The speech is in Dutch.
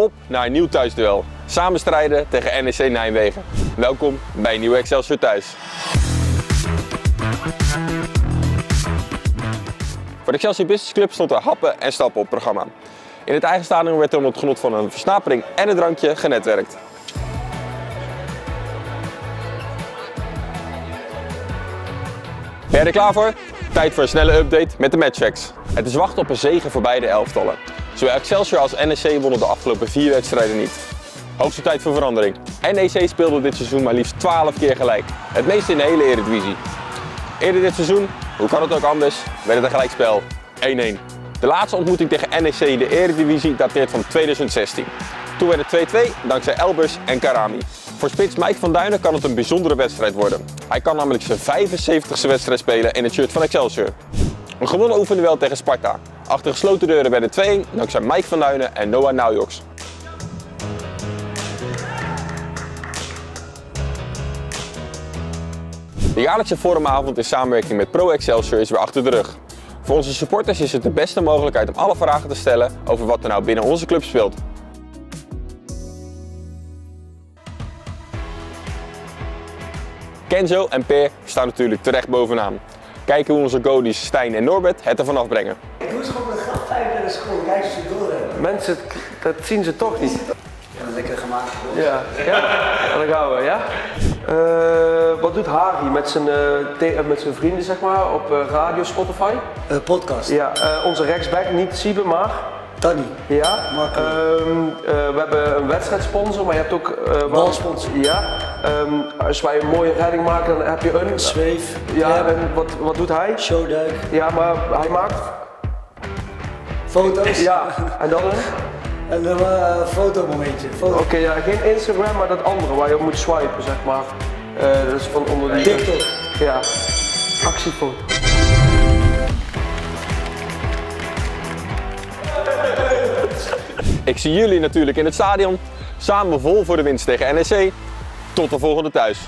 Op naar een nieuw thuisduel. Samen strijden tegen NEC Nijmegen. Welkom bij Nieuw Excelsior Thuis. Voor de Excelsior Business Club stond er happen en stappen op programma. In het eigen stadion werd er onder het genot van een versnapering en een drankje genetwerkt. Ben je er klaar voor? Tijd voor een snelle update met de matchchecks. Het is wachten op een zege voor beide elftallen. Zowel Excelsior als NEC wonnen de afgelopen vier wedstrijden niet. Hoogste tijd voor verandering. NEC speelde dit seizoen maar liefst 12 keer gelijk. Het meeste in de hele Eredivisie. Eerder dit seizoen, hoe kan het ook anders, werd het een gelijkspel 1-1. De laatste ontmoeting tegen NEC in de Eredivisie dateert van 2016. Toen werd het 2-2 dankzij Elbers en Karami. Voor spits Mike van Duinen kan het een bijzondere wedstrijd worden. Hij kan namelijk zijn 75ste wedstrijd spelen in het shirt van Excelsior. Een gewonnen oefenduel tegen Sparta. Achter gesloten deuren werden 2-1 dankzij Mike van Duinen en Noah Naujoks. De jaarlijkse forumavond in samenwerking met Pro Excelsior is weer achter de rug. Voor onze supporters is het de beste mogelijkheid om alle vragen te stellen over wat er nou binnen onze club speelt. Kenzo en Peer staan natuurlijk terecht bovenaan. Kijken hoe onze goalies Stijn en Norbert het ervan afbrengen. Doe eens gewoon een grap, vijf naar school, kijk ze door hebben. Mensen, dat zien ze toch niet. Ja, lekker gemaakt. Ja, ja? En dan gaan we, ja? Eh, wat doet Harry met zijn, eh, eh, met zijn vrienden, zeg maar, op eh, radio Spotify? Eh, podcast. Ja, eh, onze rechtsback, niet Siebe, maar... Tanny. Ja. Eh, we hebben een wedstrijdsponsor, maar je hebt ook... eh, wat- Balsponsor. Ja. Ehm, als wij een mooie redding maken, dan heb je een... Zweef. Ja, en wat, wat doet hij? Showduik. Ja, maar hij maakt... Foto's. Ja, en dan een... En dan eh, een fotomomentje. Foto. Oké, ja, geen Instagram, maar dat andere waar je op moet swipen, zeg maar. Eh, dat is van onder die... TikTok. Ja, actiefoto. Ik zie jullie natuurlijk in het stadion, samen vol voor de winst tegen NEC. Tot de volgende thuis.